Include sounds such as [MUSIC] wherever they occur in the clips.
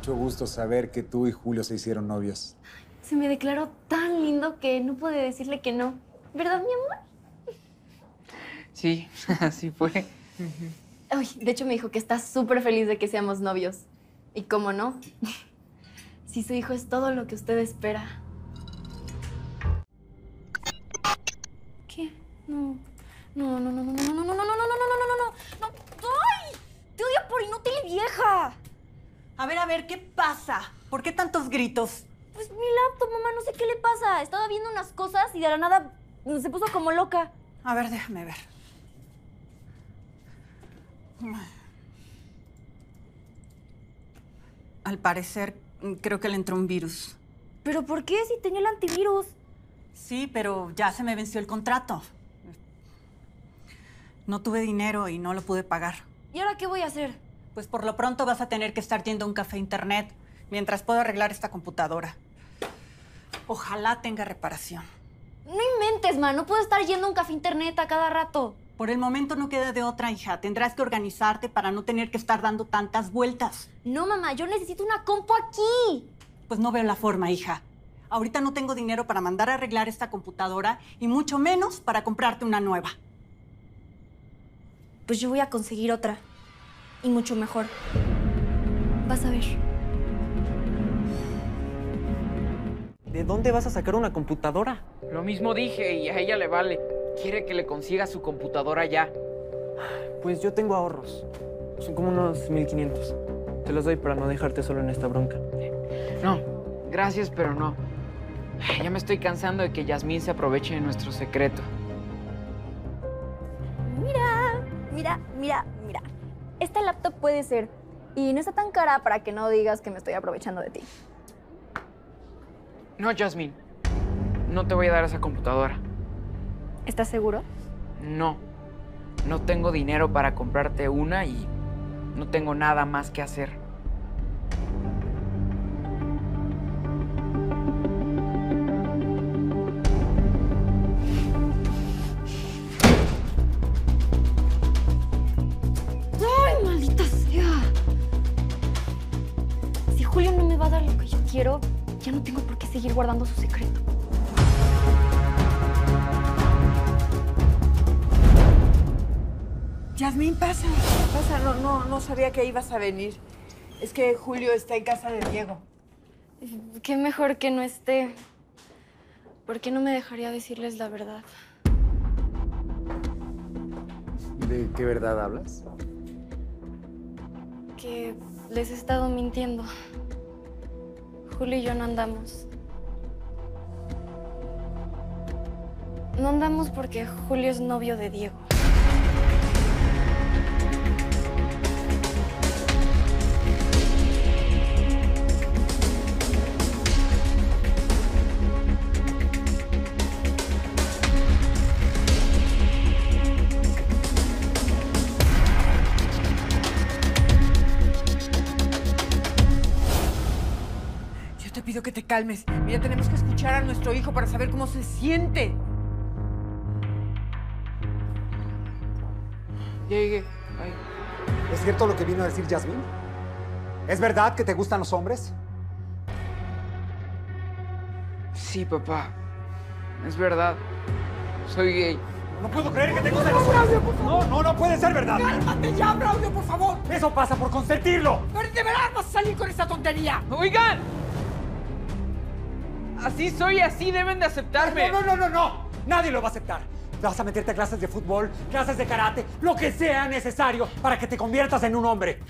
mucho gusto saber que tú y Julio se hicieron novios. Se me declaró tan lindo que no pude decirle que no. ¿Verdad, mi amor? Sí, así fue. Ay, de hecho me dijo que está súper feliz de que seamos novios. Y cómo no, si su hijo es todo lo que usted espera. ¿Qué? No. No, no, no, no, no, no, no, no, no, no, no, no, no, no, no, no. ¡Ay! Te odio por inútil y vieja. A ver, a ver, ¿qué pasa? ¿Por qué tantos gritos? Pues mi laptop, mamá, no sé qué le pasa. Estaba viendo unas cosas y de la nada se puso como loca. A ver, déjame ver. Al parecer, creo que le entró un virus. ¿Pero por qué si tenía el antivirus? Sí, pero ya se me venció el contrato. No tuve dinero y no lo pude pagar. ¿Y ahora qué voy a hacer? Pues por lo pronto vas a tener que estar yendo a un café internet mientras puedo arreglar esta computadora. Ojalá tenga reparación. No inventes, ma. No puedo estar yendo a un café internet a cada rato. Por el momento no queda de otra, hija. Tendrás que organizarte para no tener que estar dando tantas vueltas. No, mamá. Yo necesito una compu aquí. Pues no veo la forma, hija. Ahorita no tengo dinero para mandar a arreglar esta computadora y mucho menos para comprarte una nueva. Pues yo voy a conseguir otra. Y mucho mejor. Vas a ver. ¿De dónde vas a sacar una computadora? Lo mismo dije y a ella le vale. Quiere que le consiga su computadora ya. Pues yo tengo ahorros. Son como unos 1500. Te los doy para no dejarte solo en esta bronca. No, gracias, pero no. Ya me estoy cansando de que Yasmín se aproveche de nuestro secreto. Mira, mira, mira, mira. Esta laptop puede ser. Y no está tan cara para que no digas que me estoy aprovechando de ti. No, Jasmine. No te voy a dar esa computadora. ¿Estás seguro? No. No tengo dinero para comprarte una y no tengo nada más que hacer. Quiero, ya no tengo por qué seguir guardando su secreto. Yasmín, pasa. Pasa, no, no, no sabía que ibas a venir. Es que Julio está en casa de Diego. Qué mejor que no esté. ¿Por qué no me dejaría decirles la verdad? ¿De qué verdad hablas? Que les he estado mintiendo. Julio y yo no andamos. No andamos porque Julio es novio de Diego. Calmes. Mira, tenemos que escuchar a nuestro hijo para saber cómo se siente. Llegué. Ay. ¿Es cierto lo que vino a decir Jasmine? ¿Es verdad que te gustan los hombres? Sí, papá. Es verdad. Soy gay. No puedo creer que te gusten los hombres. No, no, no puede ser verdad. ¡Cálmate ya, Braulio, por favor! Eso pasa por consentirlo. ¿Pero de verdad vas a salir con esta tontería? ¡Oigan! Así soy, así deben de aceptarme. No, no, no, no, no. Nadie lo va a aceptar. Vas a meterte a clases de fútbol, clases de karate, lo que sea necesario para que te conviertas en un hombre.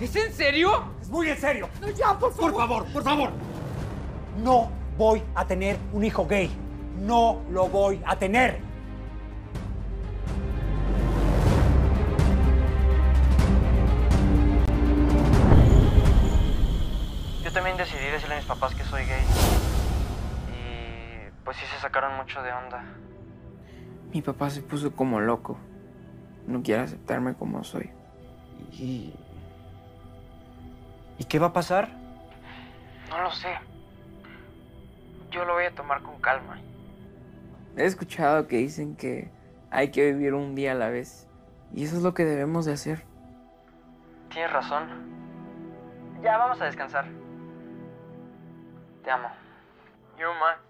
¿Es en serio? Es muy en serio. No, ya, por favor. Por favor, por favor. No voy a tener un hijo gay. No lo voy a tener. Yo también decidí decirle a mis papás que soy gay. Pues sí se sacaron mucho de onda. Mi papá se puso como loco. No quiere aceptarme como soy. ¿Y. ¿Y qué va a pasar? No lo sé. Yo lo voy a tomar con calma. He escuchado que dicen que hay que vivir un día a la vez. Y eso es lo que debemos de hacer. Tienes razón. Ya vamos a descansar. Te amo. Yo más.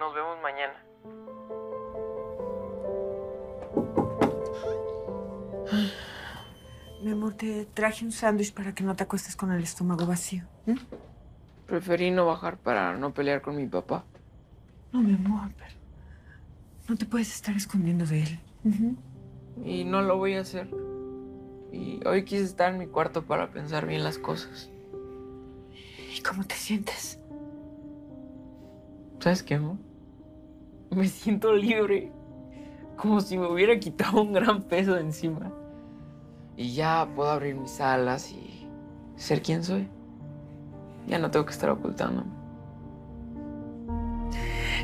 Nos vemos mañana. Mi amor, te traje un sándwich para que no te acuestes con el estómago vacío. Preferí no bajar para no pelear con mi papá. No, mi amor, pero no te puedes estar escondiendo de él. Y no lo voy a hacer. Y hoy quise estar en mi cuarto para pensar bien las cosas. ¿Y cómo te sientes? ¿Sabes qué, amor? [LAUGHS] Me siento libre. Como si me hubiera quitado un gran peso de encima. Y ya puedo abrir mis alas y ser quien soy. Ya no tengo que estar ocultándome.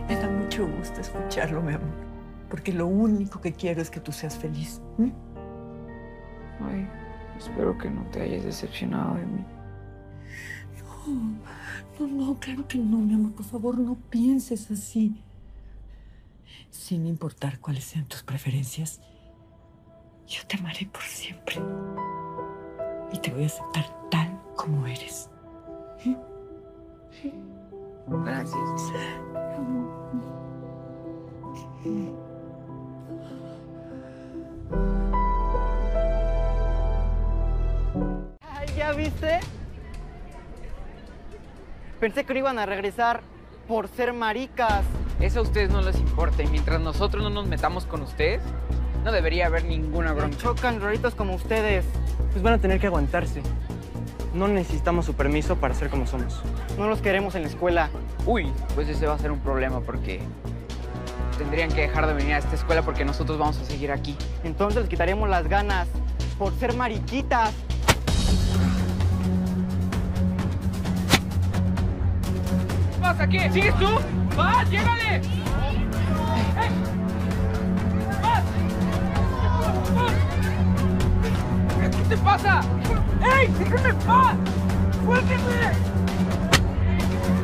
Me da mucho gusto escucharlo, mi amor. Porque lo único que quiero es que tú seas feliz. ¿m? Ay, espero que no te hayas decepcionado de mí. No, no, no, claro que no, mi amor. Por favor, no pienses así. Sin importar cuáles sean tus preferencias, yo te amaré por siempre. Y te voy a aceptar tal como eres. Gracias. Ay, ¿ya viste? Pensé que no iban a regresar por ser maricas. Eso a ustedes no les importa. Y mientras nosotros no nos metamos con ustedes, no debería haber ninguna bronca. chocan raritos como ustedes. Pues van a tener que aguantarse. No necesitamos su permiso para ser como somos. No los queremos en la escuela. Uy, pues ese va a ser un problema porque tendrían que dejar de venir a esta escuela porque nosotros vamos a seguir aquí. Entonces les quitaremos las ganas por ser mariquitas. ¿Qué pasa aquí? ¿Sigues tú? ¡Vas, llégale! ¿Qué te pasa? ¡Ey! ¡Déjame en paz! ¡Suélteme!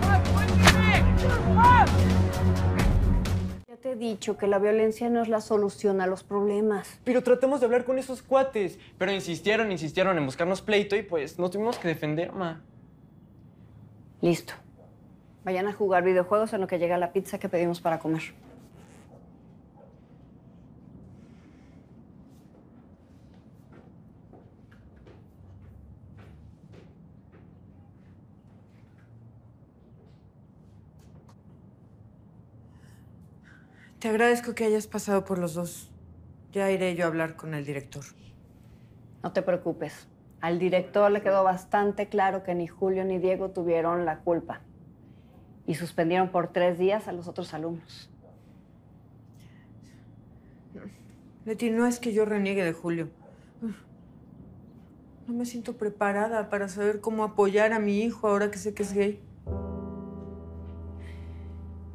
¡Paz, ¡Suélteme! ¡Paz! Ya te he dicho que la violencia no es la solución a los problemas. Pero tratamos de hablar con esos cuates. Pero insistieron, insistieron en buscarnos pleito y pues nos tuvimos que defender, ma. Listo. Vayan a jugar videojuegos en lo que llega la pizza que pedimos para comer. Te agradezco que hayas pasado por los dos. Ya iré yo a hablar con el director. No te preocupes. Al director le quedó bastante claro que ni Julio ni Diego tuvieron la culpa. Y suspendieron por tres días a los otros alumnos. Leti, no es que yo reniegue de Julio. No me siento preparada para saber cómo apoyar a mi hijo ahora que sé que es gay.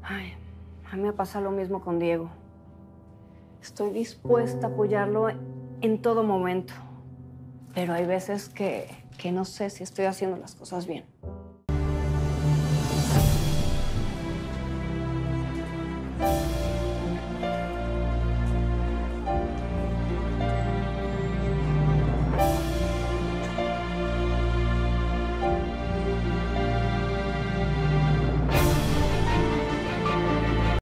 Ay, a mí me pasa lo mismo con Diego. Estoy dispuesta a apoyarlo en todo momento. Pero hay veces que, que no sé si estoy haciendo las cosas bien.